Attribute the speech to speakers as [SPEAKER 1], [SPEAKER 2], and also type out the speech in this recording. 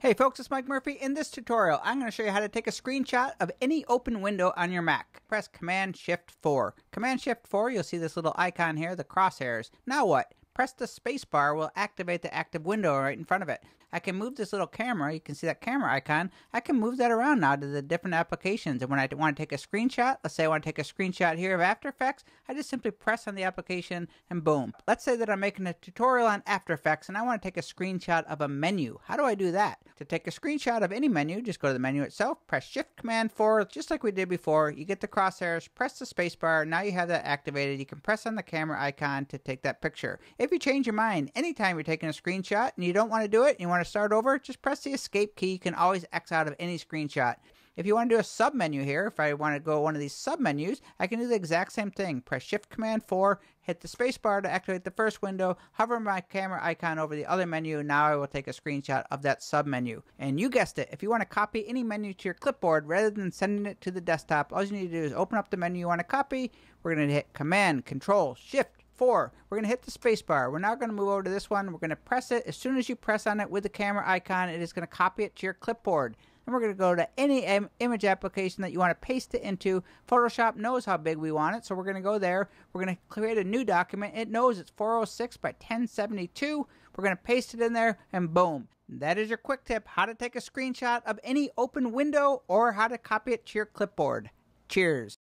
[SPEAKER 1] Hey folks, it's Mike Murphy. In this tutorial, I'm going to show you how to take a screenshot of any open window on your Mac. Press Command Shift 4. Command Shift 4, you'll see this little icon here, the crosshairs. Now what? Press the spacebar will activate the active window right in front of it. I can move this little camera, you can see that camera icon, I can move that around now to the different applications. And when I want to take a screenshot, let's say I want to take a screenshot here of After Effects, I just simply press on the application and boom. Let's say that I'm making a tutorial on After Effects and I want to take a screenshot of a menu. How do I do that? To take a screenshot of any menu, just go to the menu itself, press Shift Command 4, just like we did before. You get the crosshairs, press the spacebar, now you have that activated. You can press on the camera icon to take that picture. If you change your mind, anytime you're taking a screenshot and you don't want to do it, and you want to start over, just press the escape key. You can always X out of any screenshot. If you want to do a sub menu here, if I want to go one of these sub menus, I can do the exact same thing. Press Shift Command 4, hit the spacebar to activate the first window, hover my camera icon over the other menu, now I will take a screenshot of that sub menu. And you guessed it, if you want to copy any menu to your clipboard rather than sending it to the desktop, all you need to do is open up the menu you want to copy. We're going to hit Command, Control, Shift, Four, we're going to hit the spacebar. We're now going to move over to this one. We're going to press it. As soon as you press on it with the camera icon, it is going to copy it to your clipboard. And we're going to go to any Im image application that you want to paste it into. Photoshop knows how big we want it, so we're going to go there. We're going to create a new document. It knows it's 406 by 1072. We're going to paste it in there, and boom. That is your quick tip how to take a screenshot of any open window or how to copy it to your clipboard. Cheers.